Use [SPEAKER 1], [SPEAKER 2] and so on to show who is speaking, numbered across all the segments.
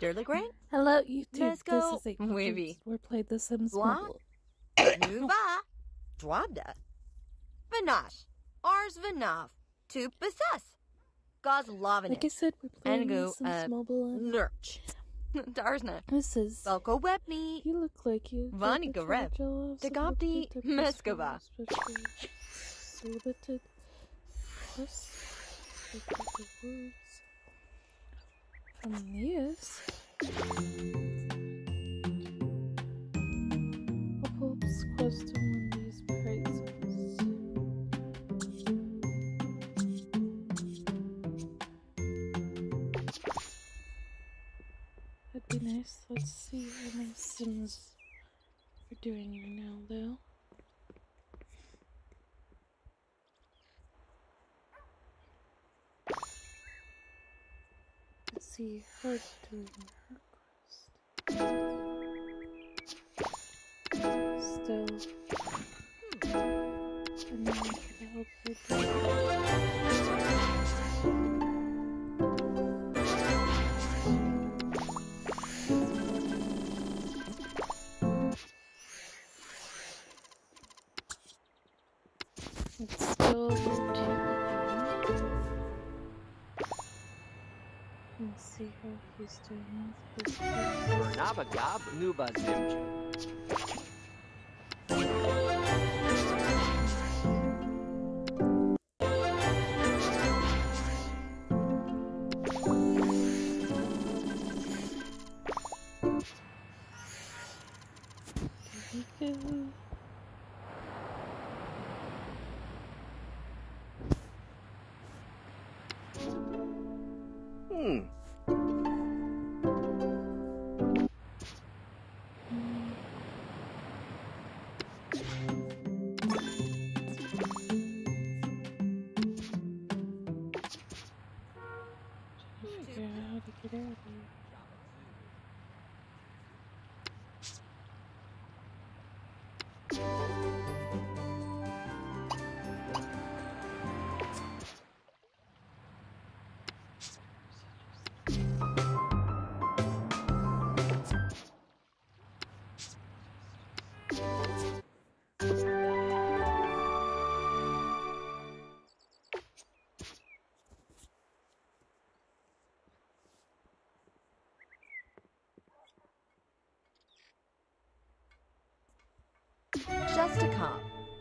[SPEAKER 1] Dirty Grain?
[SPEAKER 2] Hello, YouTube.
[SPEAKER 1] Let's go,
[SPEAKER 2] This is a
[SPEAKER 1] Wavy.
[SPEAKER 2] We're playing The Sims? Mobile.
[SPEAKER 1] Nuva. Drabda. Vanash. Ars Vanav. Tu Basas. Gaz
[SPEAKER 2] Like I said, we're playing
[SPEAKER 1] go,
[SPEAKER 2] The Sims
[SPEAKER 1] uh,
[SPEAKER 2] Mobile. And
[SPEAKER 1] Lurch. Darsna.
[SPEAKER 2] this is.
[SPEAKER 1] Velko Webni.
[SPEAKER 2] You look like you.
[SPEAKER 1] Vani
[SPEAKER 2] got the
[SPEAKER 1] Garev.
[SPEAKER 2] fragile of
[SPEAKER 1] Degabdi
[SPEAKER 2] celebrated
[SPEAKER 1] Meskova.
[SPEAKER 2] plus words from this. Hopes quest to win these prizes. That'd be nice. Let's see how my Sims are doing right now, though. See her doing her quest. Still. And then I can help her see how he's doing.
[SPEAKER 3] Bernabagab Nuba Zimj.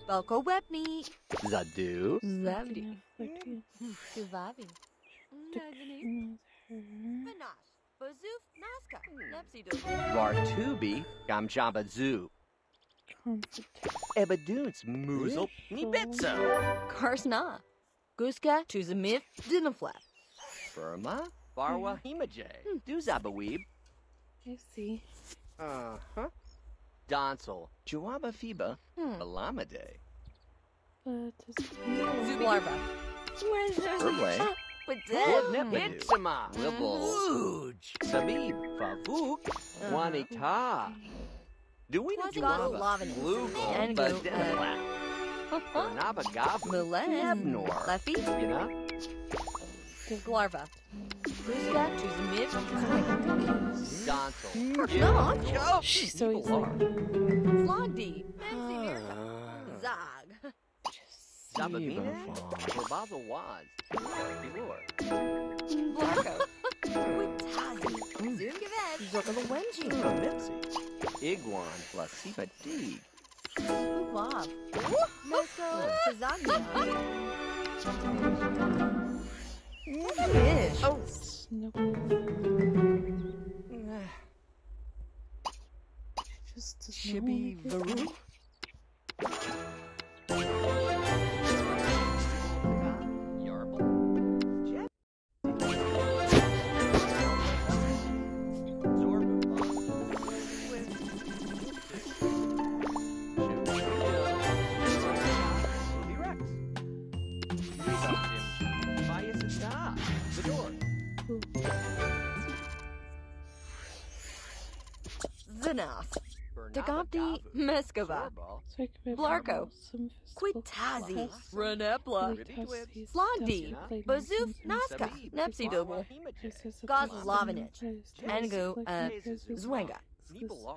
[SPEAKER 1] Velko Webni.
[SPEAKER 3] Zadu.
[SPEAKER 1] Zavdi.
[SPEAKER 2] Looking
[SPEAKER 1] Suvavi.
[SPEAKER 2] at with her.
[SPEAKER 1] Vanash. Bazoof Naska. Nepsi hmm.
[SPEAKER 3] Vartubi Gamjamba Zoo.
[SPEAKER 2] Confident.
[SPEAKER 3] Ebaduns Moozle Nibitsa.
[SPEAKER 1] Karsna. Guska. Tuzamith. Dinaflap.
[SPEAKER 3] Burma. Barwa hmm. Himaje. Duzabaweeb.
[SPEAKER 2] I see.
[SPEAKER 3] Uh huh. Donsel. Juaba Fiba.
[SPEAKER 1] Hmm.
[SPEAKER 3] Balamade.
[SPEAKER 2] But it's
[SPEAKER 1] Zublarva.
[SPEAKER 3] Urble.
[SPEAKER 1] But
[SPEAKER 3] Nebnebadu. Wibble. Sabib. Favuk. Wanita. Duina
[SPEAKER 1] Twas
[SPEAKER 3] Juaba. Lugal.
[SPEAKER 1] And go, uh,
[SPEAKER 3] Badinaflap. Bernabagab.
[SPEAKER 1] Mulet. Leffy.
[SPEAKER 3] You know?
[SPEAKER 1] Glarva. Guska. Tuzamith.
[SPEAKER 3] Donsel.
[SPEAKER 1] No.
[SPEAKER 2] She's so
[SPEAKER 3] People
[SPEAKER 2] easy.
[SPEAKER 3] are.
[SPEAKER 1] Flogdy. Nancy Mirka.
[SPEAKER 3] Ah.
[SPEAKER 1] Zog.
[SPEAKER 3] Sababine? Barbaza Waz. Bilor.
[SPEAKER 1] Blarko. Witazi. Zungavet. Zokala Wenji.
[SPEAKER 3] Iguan plus Sipa Deeg.
[SPEAKER 1] Bob. Mesko. Tazagna. Fish.
[SPEAKER 3] Oh.
[SPEAKER 2] Nope. Just does not
[SPEAKER 1] Zanaf. Dagopti Meskova. Blarko. Quitazi. Renepla. Flogdi. Bazoof Naska. Nepsidoble. Goslavinic. Angu. Uh, Zwenga.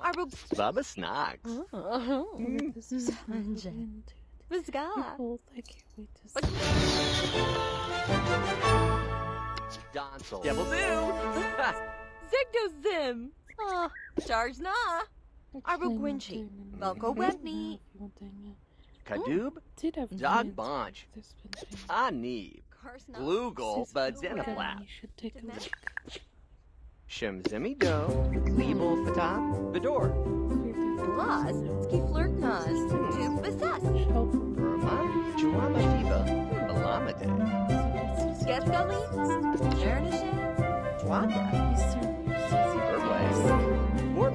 [SPEAKER 1] Arbu.
[SPEAKER 3] Bubba Snogs.
[SPEAKER 1] Oh.
[SPEAKER 2] This is
[SPEAKER 1] Punjin. Vizga.
[SPEAKER 2] Both, I can't wait to see.
[SPEAKER 3] Donsel. Devil do.
[SPEAKER 1] Zigdo Zim. Ah, Charge Na. Arbu Gwinchi. Velko Webney.
[SPEAKER 3] Kadoob.
[SPEAKER 2] Did have
[SPEAKER 3] Dog Bonch.
[SPEAKER 2] There's been things.
[SPEAKER 3] Anib.
[SPEAKER 1] Karsna.
[SPEAKER 3] Gloogle.
[SPEAKER 2] Again,
[SPEAKER 3] Badinaflap.
[SPEAKER 2] You should take a look.
[SPEAKER 3] Shemzimi Do. Leeble Fatah. Bedor.
[SPEAKER 1] Blas. Ski Flirt Nas. Tooth Besas.
[SPEAKER 3] Burma. Churama Diva. Balamade.
[SPEAKER 1] Get Gully. Jernishin. Twanda.
[SPEAKER 3] Burway. Borb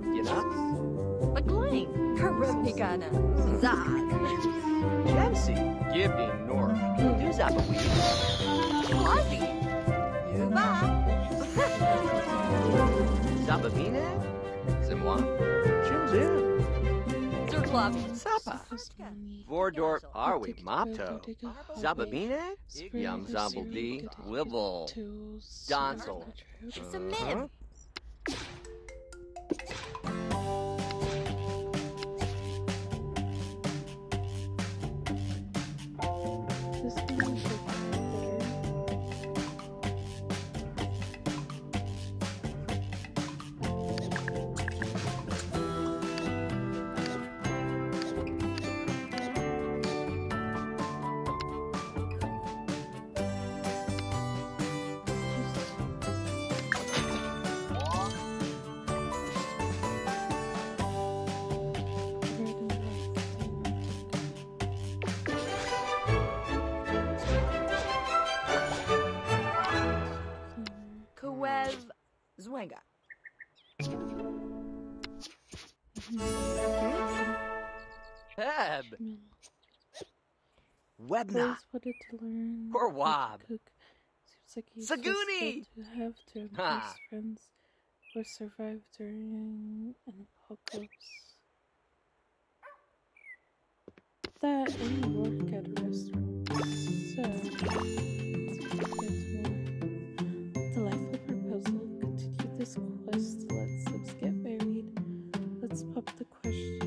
[SPEAKER 3] Yanuts.
[SPEAKER 1] McLean. Karibnikana. Zad.
[SPEAKER 3] Jamsi. Gibding North. Duzabawi.
[SPEAKER 1] Fuzzy. Yuba.
[SPEAKER 3] Zababine. Zimwa. Shimzin.
[SPEAKER 1] Zerklov.
[SPEAKER 3] Sapa. Vordorp Arwi Mopto. Zababine. Yum Zambledi. Wibble. Donsel.
[SPEAKER 1] Samib. Uh-huh.
[SPEAKER 3] This Webna.
[SPEAKER 2] Always wanted to learn
[SPEAKER 3] Wob.
[SPEAKER 2] cook. Seems like he's
[SPEAKER 3] Saguni!
[SPEAKER 2] just to have to
[SPEAKER 3] Ha.
[SPEAKER 2] friends or survive during an apocalypse. That and work at a restaurant. So, let's more. Delightful proposal. Continue this quest. Let Sims get married. Let's pop the question.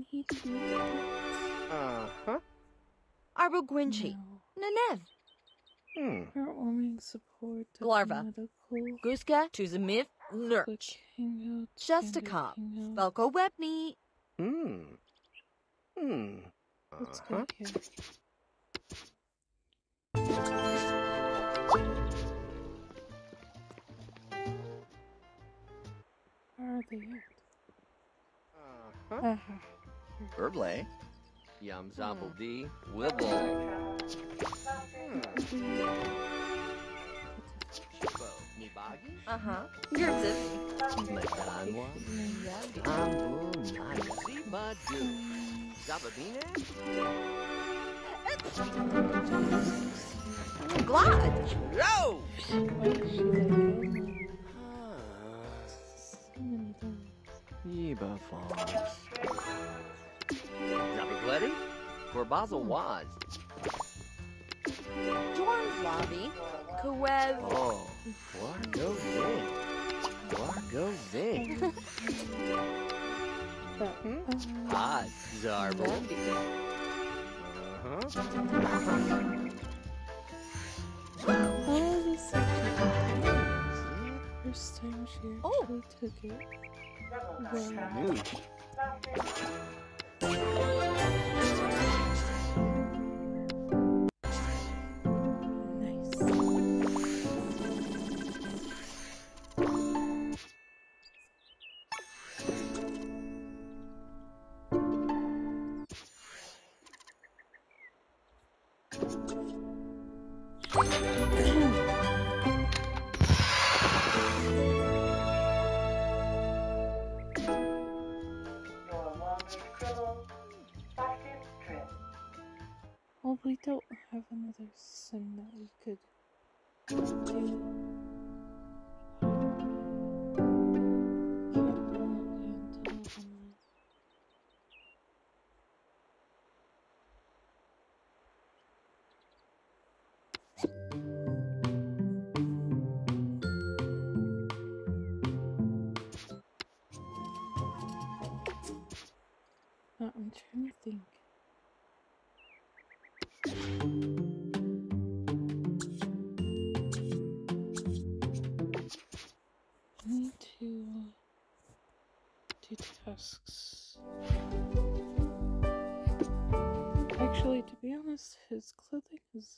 [SPEAKER 2] Can he do that?
[SPEAKER 3] Uh huh.
[SPEAKER 1] Arbu Gwinchi.
[SPEAKER 2] No.
[SPEAKER 1] Nenev.
[SPEAKER 3] Hmm.
[SPEAKER 2] Heartwarming support. of
[SPEAKER 1] Glarva.
[SPEAKER 2] Medical.
[SPEAKER 1] Guska Tuzimib. Lurch.
[SPEAKER 2] quick hangout.
[SPEAKER 1] Just a cop. Velko Webney.
[SPEAKER 3] Hmm. Hmm.
[SPEAKER 2] Let's
[SPEAKER 3] Uh-huh.
[SPEAKER 2] go here. Where are they at?
[SPEAKER 3] Uh-huh.
[SPEAKER 2] at? Aha. Mm-hmm.
[SPEAKER 3] Burblay. Yum Zambledi. Wibble. Bo. Nibagi.
[SPEAKER 1] Uh huh. Gertzif.
[SPEAKER 3] Madangwa. Ambu Naya. Zibadu. Zababine.
[SPEAKER 1] Glad.
[SPEAKER 3] Yo!
[SPEAKER 2] Why is
[SPEAKER 3] Zabagletti. Corbazel Waz.
[SPEAKER 1] Dorn's Lobby. Kwev.
[SPEAKER 3] Oh. Wargo Zing. Wargo Zing. Hmm?
[SPEAKER 2] uh,
[SPEAKER 3] Hot Zarble. Uh-huh.
[SPEAKER 2] oh, this is First time she
[SPEAKER 1] Oh.
[SPEAKER 2] took it.
[SPEAKER 3] Smooth.
[SPEAKER 2] よろしくお願いします。Trying to think. I need to do tasks. Actually, to be honest, his clothing is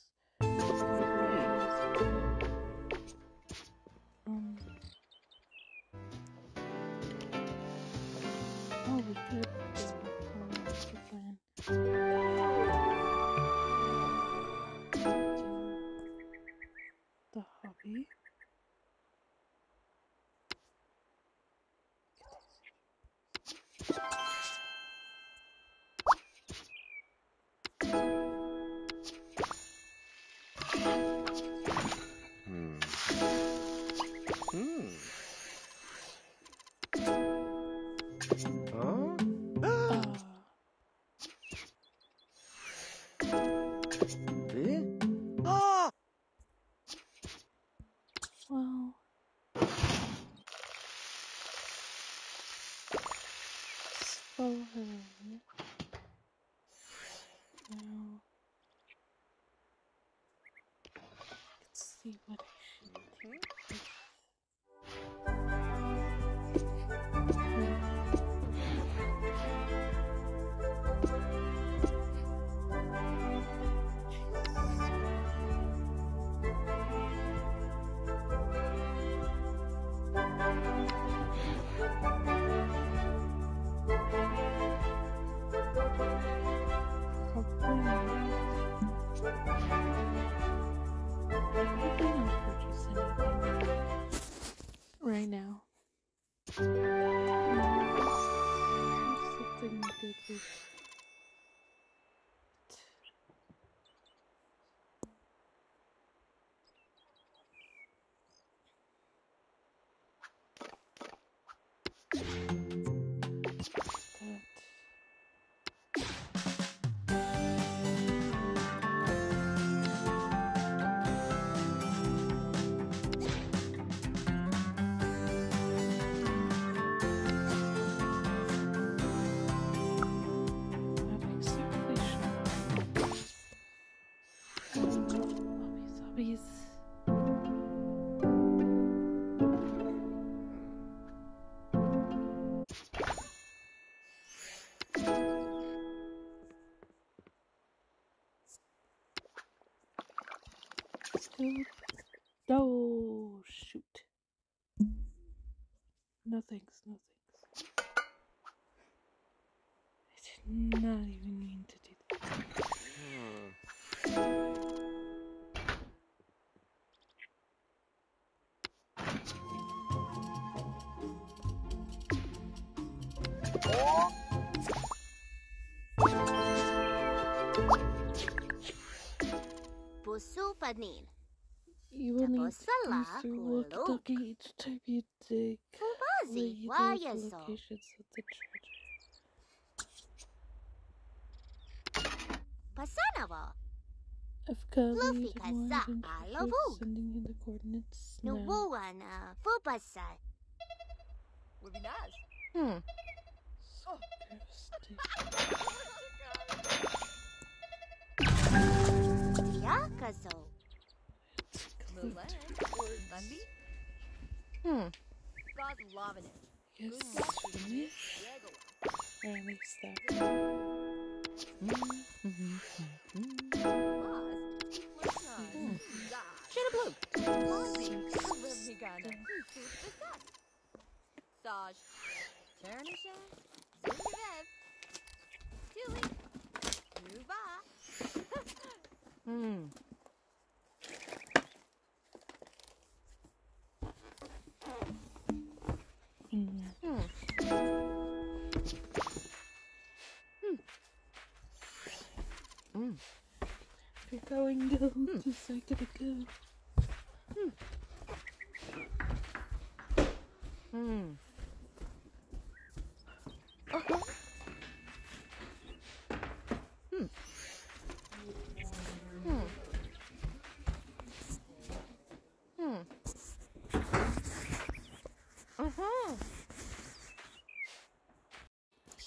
[SPEAKER 2] the Now. Let's see what Still. Oh, shoot. No thanks, no thanks. I did not even mean to do that.
[SPEAKER 3] Hmm.
[SPEAKER 4] Pusu panin.
[SPEAKER 2] You will need
[SPEAKER 4] Taposala
[SPEAKER 2] Mr. Walkie-talkie each time you dig.
[SPEAKER 4] Fubazi,
[SPEAKER 2] lead
[SPEAKER 4] why
[SPEAKER 2] those
[SPEAKER 4] so?
[SPEAKER 2] locations of the treasure.
[SPEAKER 4] Pasanawa.
[SPEAKER 2] I've got
[SPEAKER 4] Luffy
[SPEAKER 2] lead
[SPEAKER 4] ka
[SPEAKER 2] and
[SPEAKER 4] sa
[SPEAKER 2] wide and
[SPEAKER 4] alavu.
[SPEAKER 2] treasure, sending you the coordinates now.
[SPEAKER 4] Nubuan na fubasa.
[SPEAKER 1] Would be nice.
[SPEAKER 4] Hmm.
[SPEAKER 2] Devastating.
[SPEAKER 4] Yakazo.
[SPEAKER 1] Lillette or Lundy?
[SPEAKER 4] Hmm.
[SPEAKER 2] Yes,
[SPEAKER 1] Finnish.
[SPEAKER 2] Or at that.
[SPEAKER 1] Shade
[SPEAKER 4] of blue.
[SPEAKER 1] Saj. Ternisha. Zingarev. Tilly.
[SPEAKER 4] Hmm.
[SPEAKER 2] Mm. Mm. You're going down mm. just like
[SPEAKER 4] the good.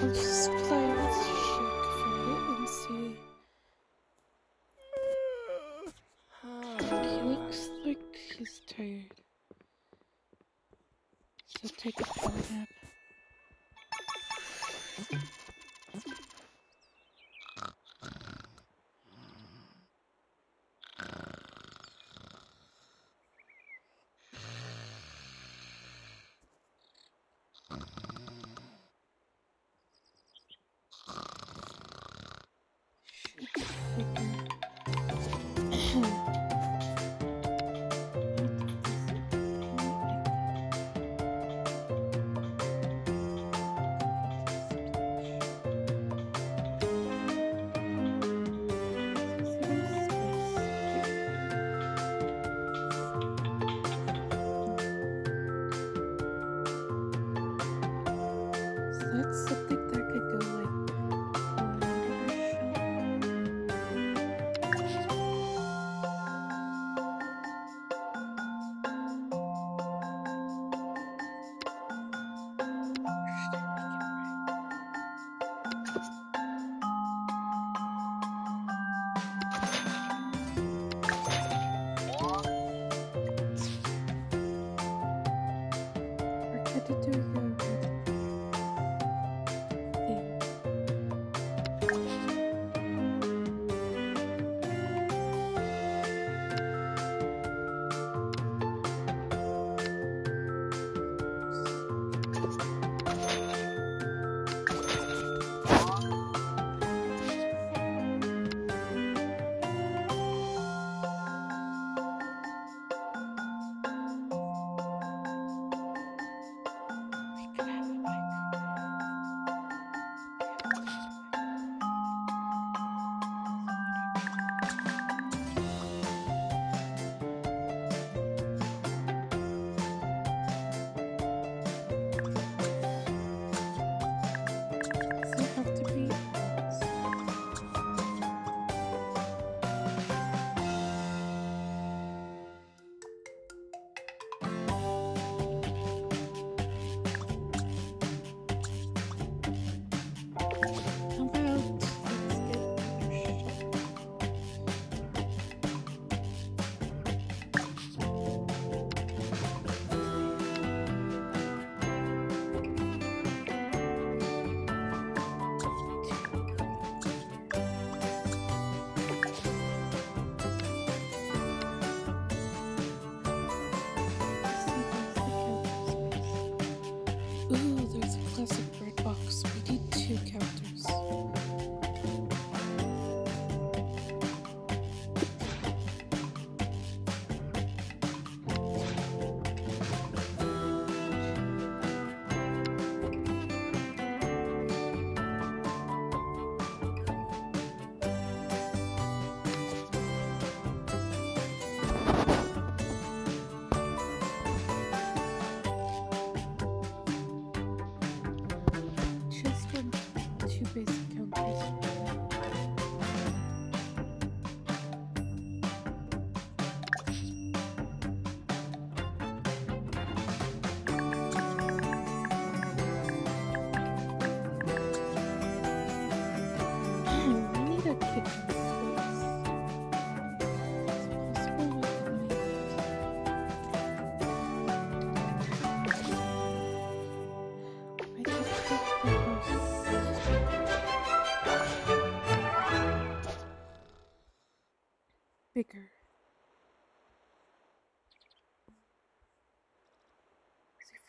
[SPEAKER 2] I'm just playing. editor here.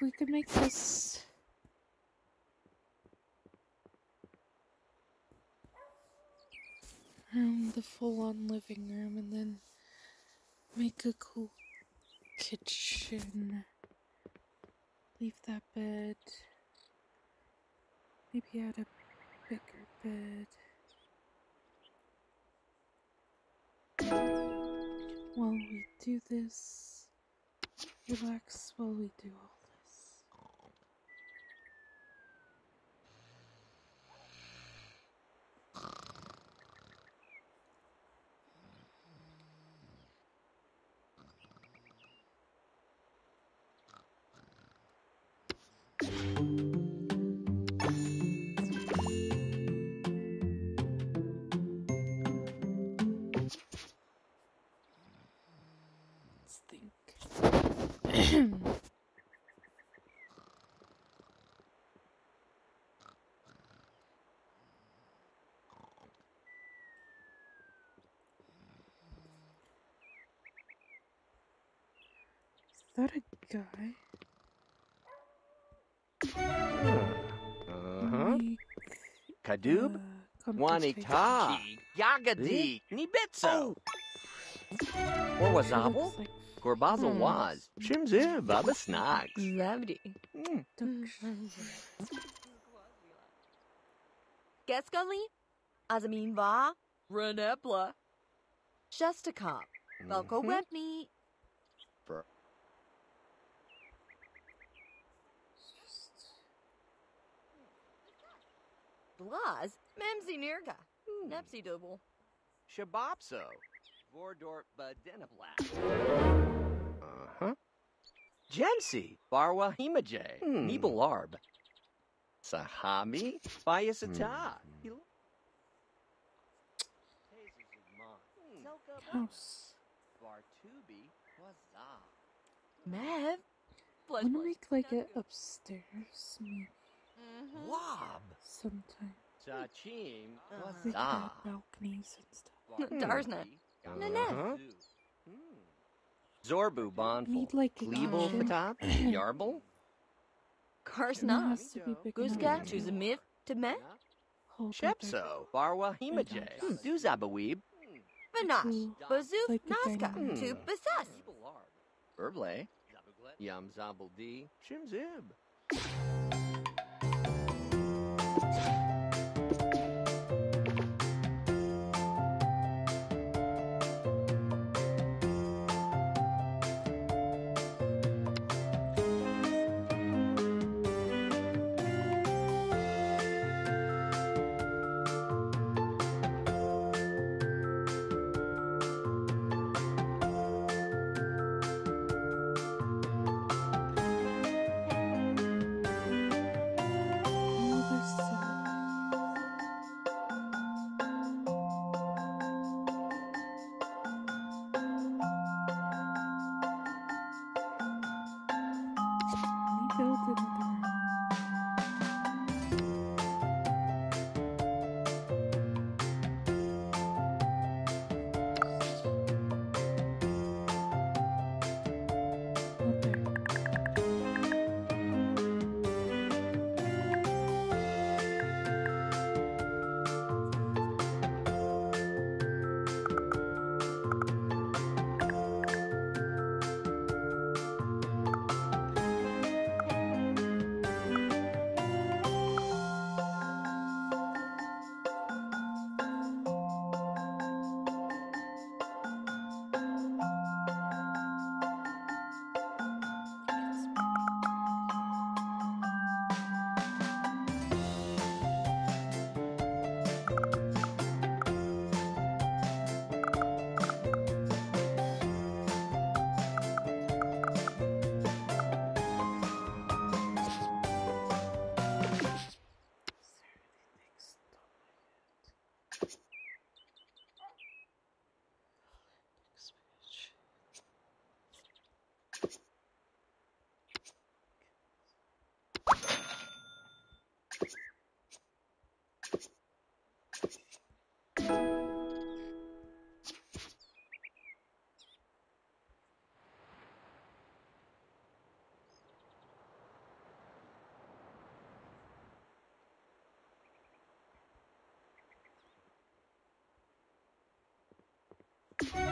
[SPEAKER 2] We can make this room the full-on living room and then make a cool kitchen. Leave that bed. Maybe add a bigger bed. While we do this, relax while we do all Let's guy?
[SPEAKER 3] Uh-huh.
[SPEAKER 2] Make,
[SPEAKER 3] Kadoob?
[SPEAKER 2] uh, concentration.
[SPEAKER 3] Wanita. Yagadi. Nibitso. Or
[SPEAKER 2] Looks
[SPEAKER 3] Wazabal?
[SPEAKER 2] like
[SPEAKER 3] Gorbaza. Waz. Shimzir Baba Snacks.
[SPEAKER 4] Zabdi.
[SPEAKER 3] Mm.
[SPEAKER 2] duck
[SPEAKER 1] Geskali? Azamin va? Renepla. Shestakop. Velko
[SPEAKER 3] Mhm.
[SPEAKER 1] webni. Blaz. Memsi nirga. Nepsi double.
[SPEAKER 3] Shabopso. Vordort Badenablat. Uh-huh. Jensi. Barwa Himaje.
[SPEAKER 2] Hmm.
[SPEAKER 3] Nibelarb. Sahami. Bayasata.
[SPEAKER 2] house.
[SPEAKER 3] Bartubi. Waza.
[SPEAKER 1] Mev.
[SPEAKER 2] I want to make like it upstairs, maybe
[SPEAKER 1] Mm-hmm.
[SPEAKER 3] Wob.
[SPEAKER 2] sometime.
[SPEAKER 3] Sachim.
[SPEAKER 1] Uh-huh.
[SPEAKER 2] We could
[SPEAKER 3] Waza.
[SPEAKER 2] balconies and stuff.
[SPEAKER 1] Darsna. Nene.
[SPEAKER 3] Uh-huh. Zorbu Bonful.
[SPEAKER 2] Need like a
[SPEAKER 3] Kleeble
[SPEAKER 2] kitchen.
[SPEAKER 3] Fatap. Yarbal.
[SPEAKER 2] And it
[SPEAKER 1] Karsna.
[SPEAKER 2] has to be big enough
[SPEAKER 1] Guska.
[SPEAKER 2] to
[SPEAKER 1] Choose a myth. To me.
[SPEAKER 2] hold other
[SPEAKER 3] Shepso. Barwa Himaje.
[SPEAKER 2] Hmm.
[SPEAKER 3] Duzabaweeb.
[SPEAKER 1] Vanash.
[SPEAKER 2] cool,
[SPEAKER 1] Bazoof.
[SPEAKER 2] like a
[SPEAKER 1] Nazca.
[SPEAKER 2] dining room.
[SPEAKER 1] To Basas.
[SPEAKER 3] Burble. Yum Zabal D. Shimzib.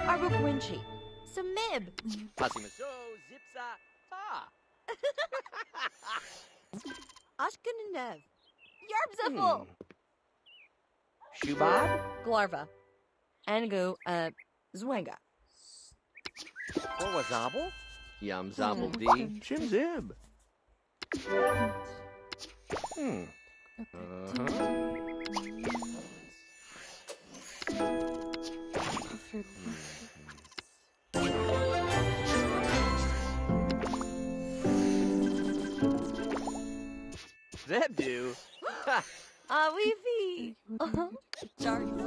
[SPEAKER 1] Arbogwinchi. Samib.
[SPEAKER 3] Pasimaso, zipsa, ta.
[SPEAKER 1] Ashkananev. Yarbzaful.
[SPEAKER 3] Hmm. Shubab?
[SPEAKER 1] Glarva. Angu, uh, Zwenga.
[SPEAKER 3] Forwazabal? Yum zabble
[SPEAKER 2] Hmm.
[SPEAKER 3] dee. Shimzib. Zebdu. Ha!
[SPEAKER 1] Awifi. Uh-huh. Jarna.
[SPEAKER 2] Geek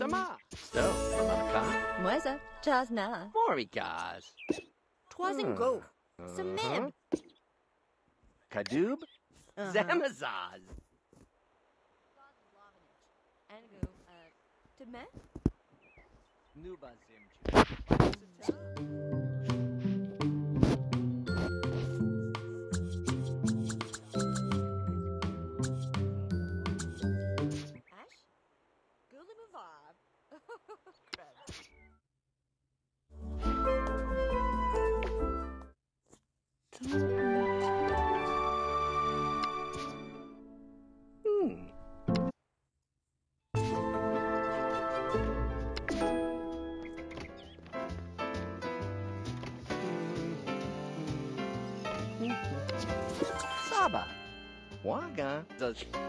[SPEAKER 2] sporting,
[SPEAKER 3] Sama. Sto. Malaka.
[SPEAKER 1] Mweza. Chasna.
[SPEAKER 3] Morikas.
[SPEAKER 1] Twazin
[SPEAKER 3] Hmm.
[SPEAKER 1] Go.
[SPEAKER 3] Uh-huh.
[SPEAKER 1] Samib.
[SPEAKER 3] Kadoob.
[SPEAKER 1] Uh-huh.
[SPEAKER 3] Zamazaz.
[SPEAKER 1] Angu, uh,
[SPEAKER 3] Nuba Zimju. Waga.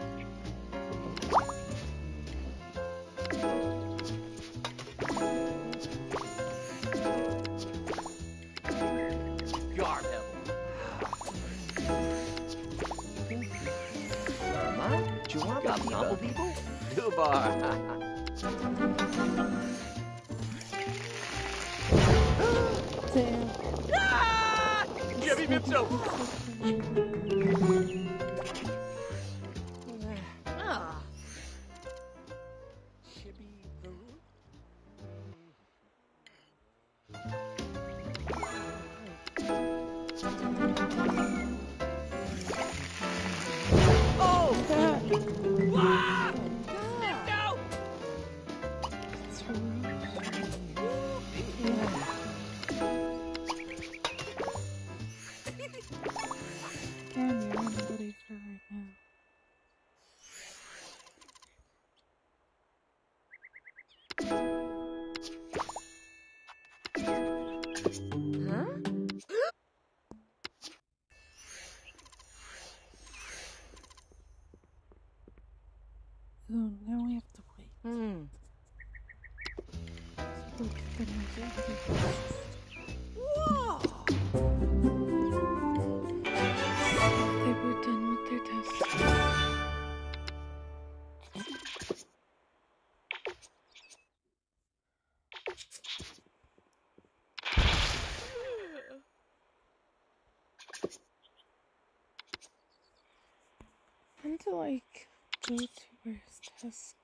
[SPEAKER 2] His.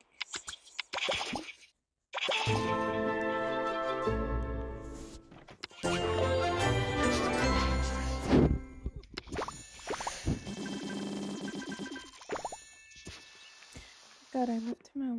[SPEAKER 2] God, I left him at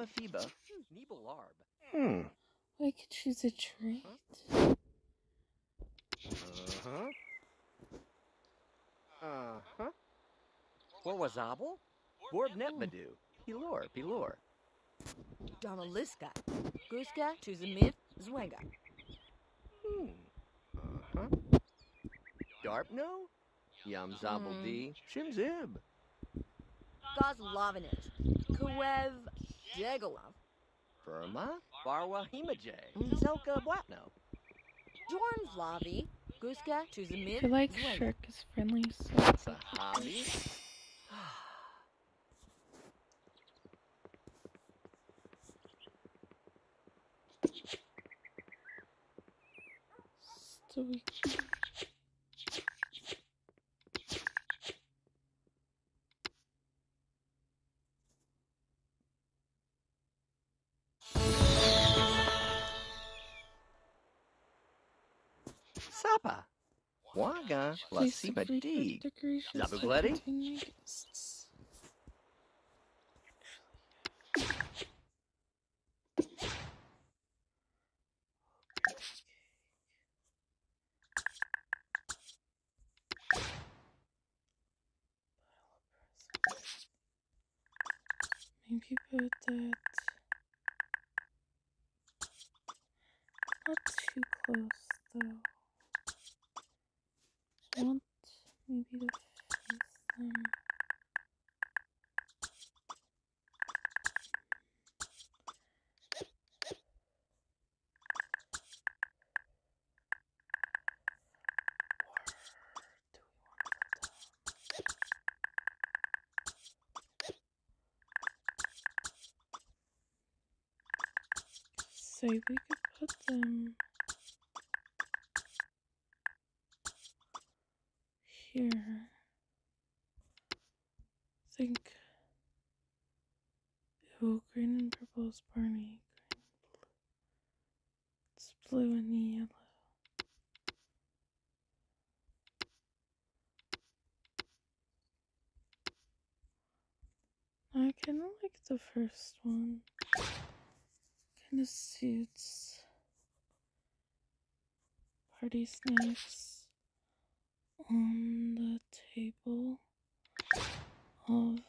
[SPEAKER 3] Chihuahua Fiba. Neeble Arb. Hmm.
[SPEAKER 2] I could choose a trait.
[SPEAKER 3] Uh-huh. Uh-huh. What was Abel? Borb Netbadu. Pilor, Pilor.
[SPEAKER 1] Damaliska. Guska, Tuzamith, Zwenga.
[SPEAKER 3] Hmm. Uh-huh. Darpno? Yum Zobble
[SPEAKER 1] Hmm.
[SPEAKER 3] D. Shimzib.
[SPEAKER 1] Gozlavinet. Kuev, Degolov.
[SPEAKER 3] Firma? Barwa Himajay.
[SPEAKER 1] Zelka
[SPEAKER 3] Blatno.
[SPEAKER 1] Jorn Vlavi. Guska,
[SPEAKER 2] I
[SPEAKER 1] Tuzamith,
[SPEAKER 2] feel like
[SPEAKER 1] Zwenga.
[SPEAKER 2] Shrek is friendly, so it's okay.
[SPEAKER 3] Sahabi? Sapa. Waga.
[SPEAKER 2] place some
[SPEAKER 3] Lasiba
[SPEAKER 2] free
[SPEAKER 3] D.
[SPEAKER 2] decorations to
[SPEAKER 3] Zabugledi?
[SPEAKER 2] entertain my guests. Maybe put that not too close though. I want maybe to face them. Or do we want to put them? Say we could put them here. think oh green and purple is Barney. Green blue. It's blue and yellow. I kinda like the first one. Kinda suits party snacks on the table of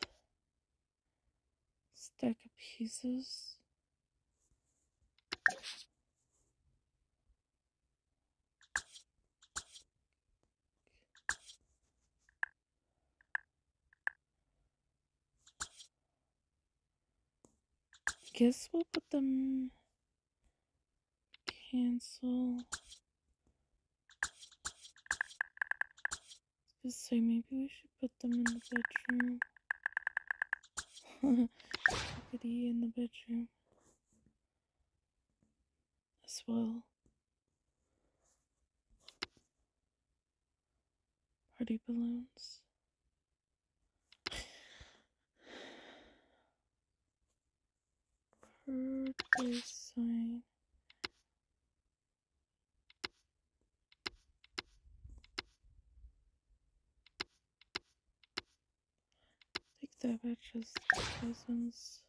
[SPEAKER 2] stack of pieces. Guess we'll put them cancel. Just say maybe we should put them in the bedroom. Chickadee in the bedroom as well. Party balloons. Birthday sign. Take that matches presents.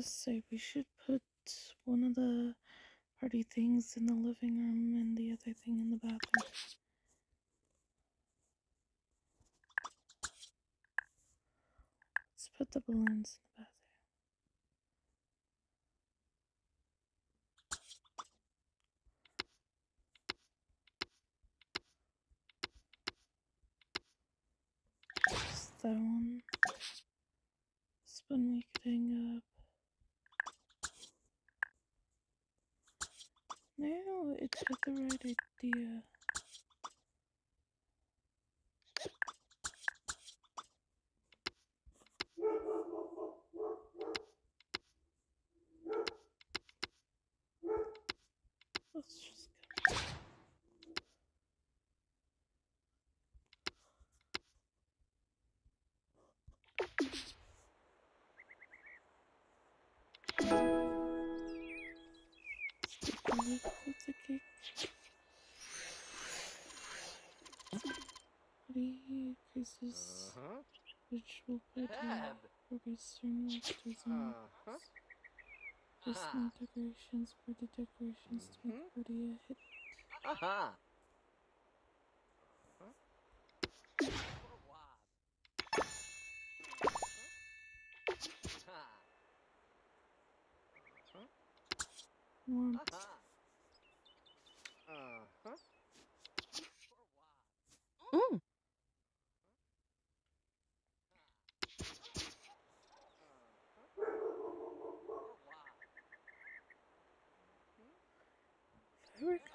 [SPEAKER 2] Say we should put one of the party things in the living room and the other thing in the bathroom. Put the balloons in the bathroom. Just that one. This one we could hang up. No, it had the right idea. Let's just go. Stick a little of the cake. Party increases ritual party
[SPEAKER 3] Tab.
[SPEAKER 2] progress during lifestyle
[SPEAKER 3] Uh-huh.
[SPEAKER 2] Personal uh-huh. decorations, pretty decorations to make
[SPEAKER 3] mm-hmm.
[SPEAKER 2] pretty a hit. Uh-huh.
[SPEAKER 3] Aha!
[SPEAKER 2] Warmth.
[SPEAKER 3] Uh-huh.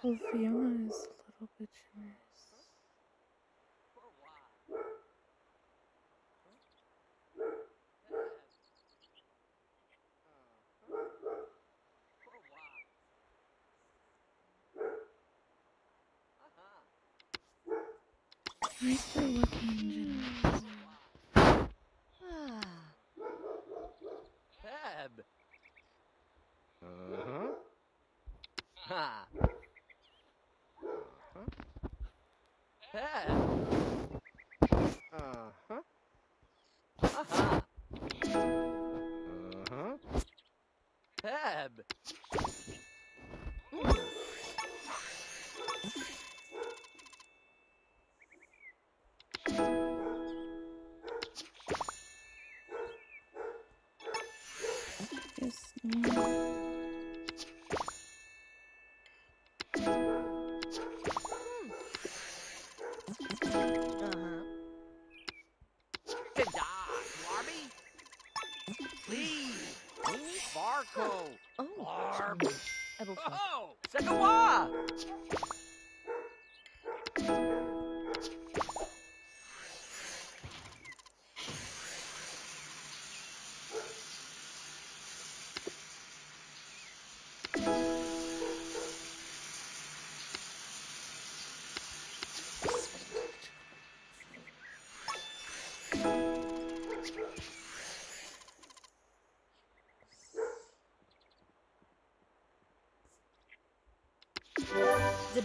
[SPEAKER 2] If I recall, Fiona is a little bit generous. Right for looking generous.
[SPEAKER 1] Ah.
[SPEAKER 3] Fab. Uh-huh. Ha.
[SPEAKER 2] Yes,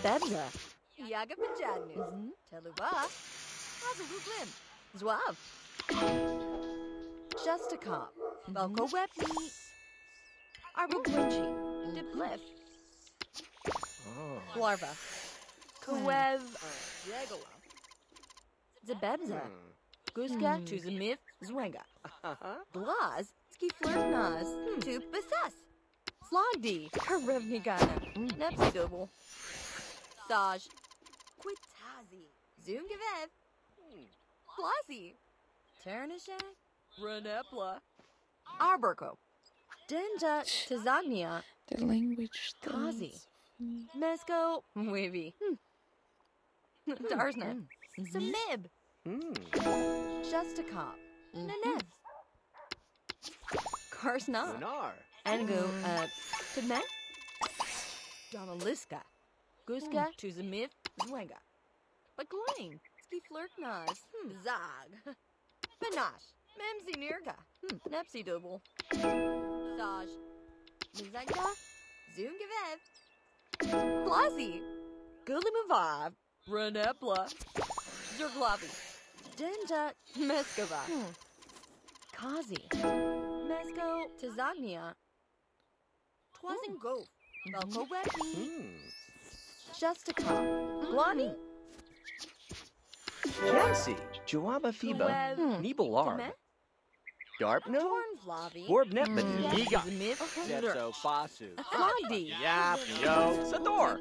[SPEAKER 1] Zebebza. Yaga Pajadnu. Teluva. Hazaluglim. Zwav. Justakop. Velko Webni. Arbogwinchi. Diplif.
[SPEAKER 3] Oh.
[SPEAKER 1] Larva. Kwev. Jegala. Zebebza.
[SPEAKER 3] Hmm.
[SPEAKER 1] Guska.
[SPEAKER 2] Hmm.
[SPEAKER 1] Tuzamith. Zwenga.
[SPEAKER 3] Uh-huh.
[SPEAKER 1] Blaz. Skiflirtnaz. Tup Basas. Slogdi. Karevnigana. Nepsi double. Saj. Quitazi. Zungavev. Blazi. Ternashak. Renepla. Arberko. Denja. Tazagnia.
[SPEAKER 2] Their language though,
[SPEAKER 1] Kazi.
[SPEAKER 2] is so funny.
[SPEAKER 1] Mesko. Wavy. Hmm. Darsna. Mm-hmm. Mm-hmm. Samib.
[SPEAKER 3] Hmm.
[SPEAKER 1] Justakop. Mm-hmm. Naneth. Karsna.
[SPEAKER 3] Lunar.
[SPEAKER 1] Angu, mm. uh, Tidmet? Donaliska. Guska, Tuzamith, Zwenga. Baglain, Ski Flirknaz, hmm. Zag. Banash, Memsi Nirga, Nepsi hmm. Double. Saj. Mizagda, Zungavev. Blazi. Gulimavav, Renepla. Zerglavi. Denja, Meskova. Kazi. Mesko, Tazagnia. Twasn't go. Justica. Glani.
[SPEAKER 3] Jansi. Joaba Fiba. Nibelar. Darpno.
[SPEAKER 1] Torn Vlavi.
[SPEAKER 3] Borb Nepman.
[SPEAKER 1] Yiga.
[SPEAKER 3] Yiga.
[SPEAKER 1] Zmith.
[SPEAKER 3] Zetso Fasu.
[SPEAKER 1] Flogdi.
[SPEAKER 3] Yap. Yo. Sador.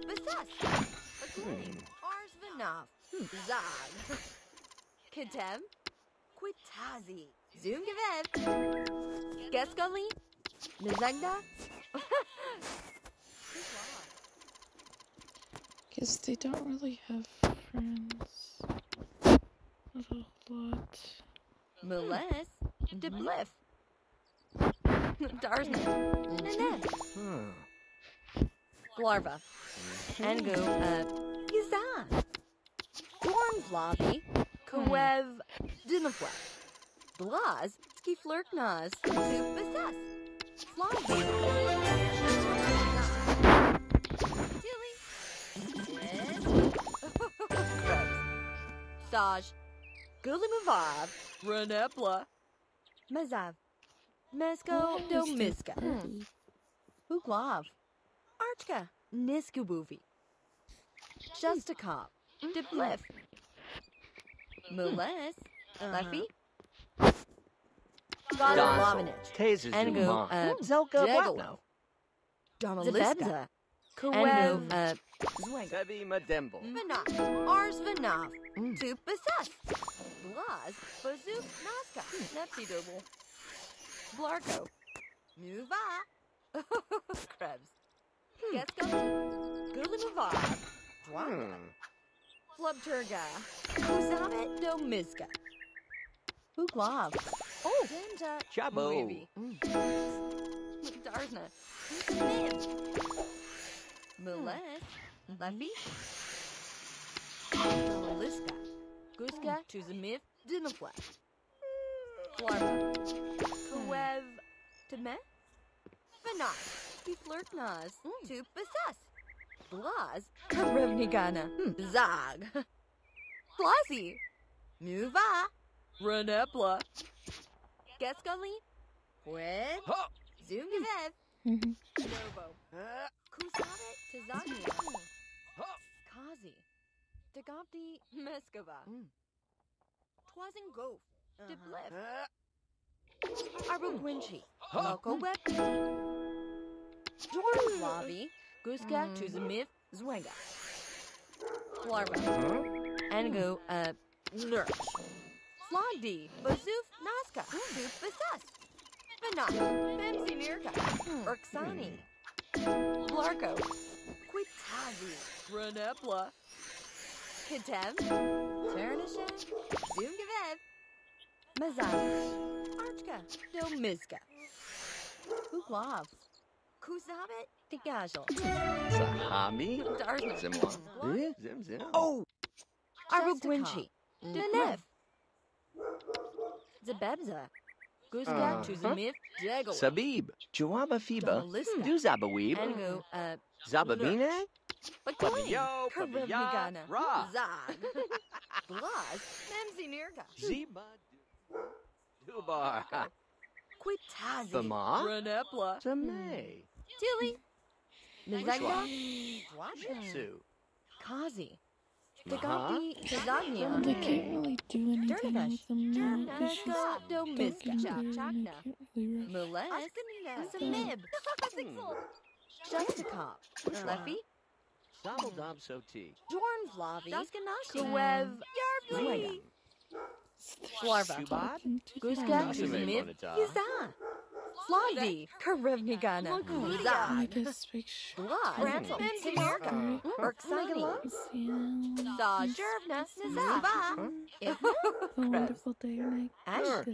[SPEAKER 3] Hmm.
[SPEAKER 1] Vanaf. Zag. Kitem. Quitazi. Zungavev. Geskali. Mizagda.
[SPEAKER 2] Guess they don't really have friends. Not a lot.
[SPEAKER 1] Meles. Deblif. Darsna. Nanette.
[SPEAKER 3] Hmm.
[SPEAKER 1] Larva. Angu. Uh, Gizan. Dorn Vlavi. Kwev. Dinaflev. Blaz. Skiflirknaz. Tuf Basas. Flavi. Saj. Gulimavav. Renepla. Mezav. Mesko do
[SPEAKER 2] Why is
[SPEAKER 1] Miska.
[SPEAKER 2] there party?
[SPEAKER 1] Uglav. Archka. Niskubuvi. Justakop. Diplif. Mules. Leffy.
[SPEAKER 3] Donsel.
[SPEAKER 1] Godlavinich.
[SPEAKER 3] Taser
[SPEAKER 1] Angu. Uh,
[SPEAKER 3] Zelka
[SPEAKER 1] Jegalo.
[SPEAKER 3] Wapno.
[SPEAKER 1] Domaliska.
[SPEAKER 4] Zabebza.
[SPEAKER 1] Endo,
[SPEAKER 4] Kawev.
[SPEAKER 1] Zwang.
[SPEAKER 3] Sebi Mademble.
[SPEAKER 1] Vanav. Ars Vanav.
[SPEAKER 4] Mm.
[SPEAKER 1] Tupasas. Blaz. Bazoo. Nazca. Nepsi Double. Blarko. Nuva. Krebs. Getsko. Gulimavar. Dwanga.
[SPEAKER 3] Hmm.
[SPEAKER 1] Flubturga. Kuzabit Domiska. Uglav. Oh. Denta.
[SPEAKER 3] Chabo.
[SPEAKER 1] Muivi. Darsna. Mim. Molest. Leffy. Liska. Guska. Tuzamif. Dinafla. Larva. Kawev. Teme. Fanat. Biflirtnaz. Tu Basas. Blaz. Karevnigana. Zag. Blazi. Nuva. Renepla. Geskali. Wed.
[SPEAKER 3] Huh.
[SPEAKER 1] Zungavev.
[SPEAKER 2] Mhm.
[SPEAKER 1] Novo. Kusabit Tazagnia.
[SPEAKER 3] Huh.
[SPEAKER 1] Kazi. Dagopti Meskova. Twazin Gof. Diblif.
[SPEAKER 3] Ah.
[SPEAKER 1] Arbogwinchi.
[SPEAKER 3] Huh. Hmm.
[SPEAKER 1] Loco Web. Jordan Lobby. Guska Tuzamith Zwenga. Larva.
[SPEAKER 3] Huh?
[SPEAKER 1] Ango, uh, Lurch. Flogdy, Bazoof, Nazca, Soup Basas. Banat, Bemsi Mirka, Urksani. Blarko. Quitazi, Renepla. Kitem, Ternishan, Zungavev. Mazan, Archka, Domizka. Uglav. Kuzabit, Tigajal.
[SPEAKER 3] Sahami.
[SPEAKER 1] Darsna.
[SPEAKER 3] Zimwa. Eh, Zim Zim.
[SPEAKER 1] Oh! Arugwinchi. Denef. Zabebza. Guska,
[SPEAKER 3] Uh-huh.
[SPEAKER 1] Tuzamith, Jagala.
[SPEAKER 3] Sabib. Jawaba Fiba. Duzabaweeb. Zababina. Papaya.
[SPEAKER 1] Karevnigana.
[SPEAKER 3] Ra.
[SPEAKER 1] Zag. Blaz. Memzi Nirga.
[SPEAKER 3] Ziba. Dubar.
[SPEAKER 1] Quitazi.
[SPEAKER 3] Bama.
[SPEAKER 1] Renepla.
[SPEAKER 3] Samay.
[SPEAKER 1] Tilly. Mizagda.
[SPEAKER 3] Mitsu.
[SPEAKER 1] Kazi. Uh-huh.
[SPEAKER 3] Maha.
[SPEAKER 1] Dagopti,
[SPEAKER 2] They
[SPEAKER 1] Tazagnia.
[SPEAKER 2] can't really do anything
[SPEAKER 1] Dirtifish.
[SPEAKER 2] with them now because she's
[SPEAKER 1] Jernaska. Domiska.
[SPEAKER 2] stuck in there and I
[SPEAKER 1] Chakna.
[SPEAKER 2] can't really rush.
[SPEAKER 1] Molest. Samib. Justicop. Leffy.
[SPEAKER 3] Sabeldab Soti.
[SPEAKER 1] Jorn Flavi.
[SPEAKER 2] Daskanashi.
[SPEAKER 1] Kawev. Yarvli. Larva.
[SPEAKER 3] Shubad.
[SPEAKER 1] Guska.
[SPEAKER 3] Tasame
[SPEAKER 1] Tuzamib.
[SPEAKER 3] Monata.
[SPEAKER 1] Yiza. Flavi. Karevnigana.
[SPEAKER 2] I
[SPEAKER 1] Zag.
[SPEAKER 2] guess make sure.
[SPEAKER 1] Blood.
[SPEAKER 3] Ransom.
[SPEAKER 1] Simirka. Urksani.
[SPEAKER 2] Yeah.
[SPEAKER 1] Da Jervna. Nizaba.
[SPEAKER 2] Have a wonderful day or night.
[SPEAKER 1] Ash.